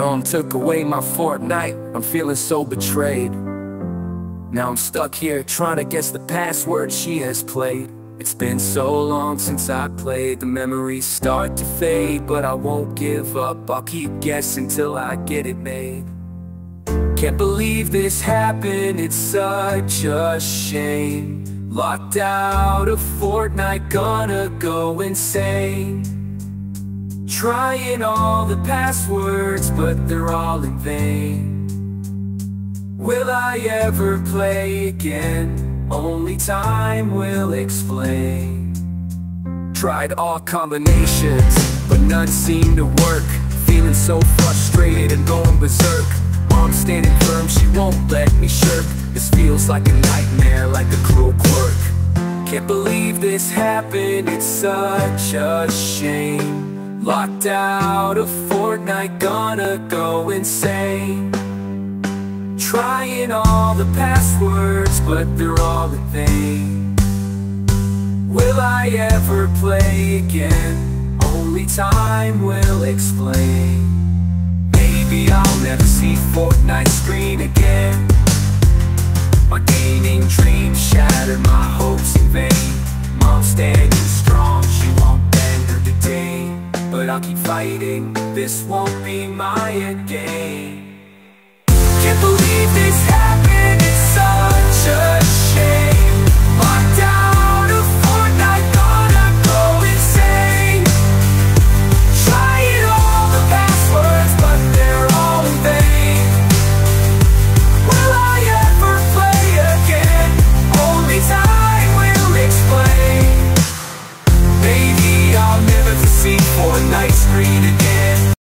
Mom took away my Fortnite, I'm feeling so betrayed. Now I'm stuck here trying to guess the password she has played. It's been so long since I played, the memories start to fade, but I won't give up, I'll keep guessing till I get it made. Can't believe this happened, it's such a shame. Locked out of Fortnite, gonna go insane. Trying all the passwords, but they're all in vain. Will I ever play again? Only time will explain. Tried all combinations, but none seem to work. Feeling so frustrated and going berserk. Mom standing firm, she won't let me shirk. This feels like a nightmare, like a cruel quirk. Can't believe this happened, it's such a shame. Locked out of Fortnite, gonna go insane. Trying all the passwords, but they're all in vain Will I ever play again? Only time will explain. Maybe I'll never see Fortnite's screen again I'll keep fighting, this won't be my end game. Can't believe